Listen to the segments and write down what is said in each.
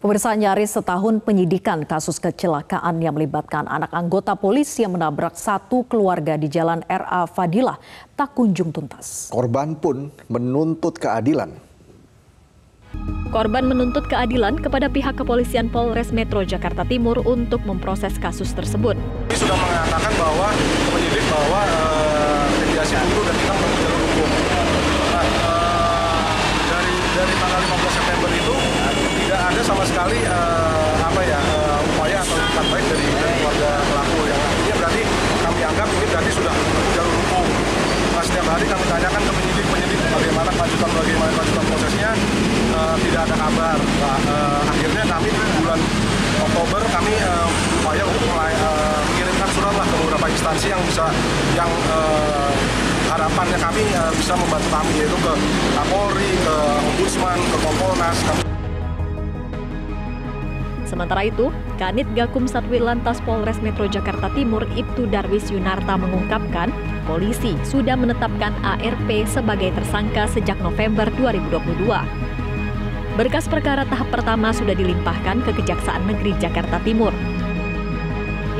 Pemirsa nyaris setahun penyidikan kasus kecelakaan yang melibatkan anak anggota polisi yang menabrak satu keluarga di Jalan RA Fadilah tak kunjung tuntas. Korban pun menuntut keadilan. Korban menuntut keadilan kepada pihak kepolisian Polres Metro Jakarta Timur untuk memproses kasus tersebut. Ini sudah mengatakan bahwa penyidik bahwa uh, mediasi dulu dan kita menempuh jalur hukum. Nah, uh, dari dari tanggal 15 September itu tidak ada sama sekali uh, apa ya uh, upaya atau itikat baik dari, dari keluarga pelaku yang artinya berarti kami anggap ini berarti sudah menempuh jalur hukum. Nah, setiap hari kami tanyakan ke penyidik penyidik bagaimana kelanjutan bagaimana kelanjutan prosesnya uh, tidak ada kabar. Nah, akhirnya kami bulan Oktober kami uh, upaya untuk mulai mengirimkan surat lah ke beberapa instansi yang bisa yang harapannya kami bisa membantu kami yaitu ke Kapolri, ke Ombudsman, ke Kompolnas. Sementara itu, Kanit Gakum Satwil Lantas Polres Metro Jakarta Timur Ibtu Darwis Yunarta mengungkapkan, polisi sudah menetapkan ARP sebagai tersangka sejak November 2022. Berkas perkara tahap pertama sudah dilimpahkan ke Kejaksaan Negeri Jakarta Timur.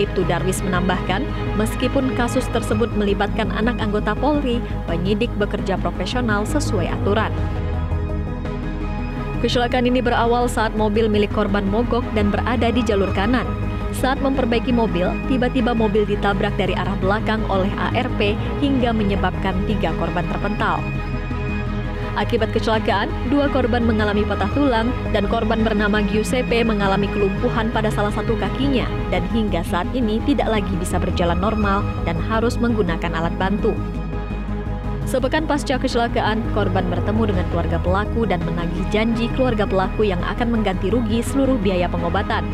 Ibtu Darwis menambahkan, meskipun kasus tersebut melibatkan anak anggota Polri, penyidik bekerja profesional sesuai aturan. Kecelakaan ini berawal saat mobil milik korban mogok dan berada di jalur kanan. Saat memperbaiki mobil, tiba-tiba mobil ditabrak dari arah belakang oleh ARP hingga menyebabkan tiga korban terpental. Akibat kecelakaan, dua korban mengalami patah tulang dan korban bernama Giuseppe mengalami kelumpuhan pada salah satu kakinya dan hingga saat ini tidak lagi bisa berjalan normal dan harus menggunakan alat bantu. Sepekan pasca kecelakaan, korban bertemu dengan keluarga pelaku dan menagih janji keluarga pelaku yang akan mengganti rugi seluruh biaya pengobatan.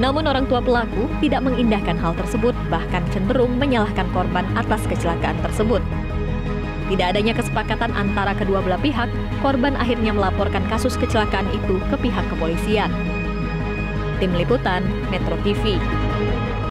Namun orang tua pelaku tidak mengindahkan hal tersebut, bahkan cenderung menyalahkan korban atas kecelakaan tersebut. Tidak adanya kesepakatan antara kedua belah pihak, korban akhirnya melaporkan kasus kecelakaan itu ke pihak kepolisian. Tim Liputan, Metro TV.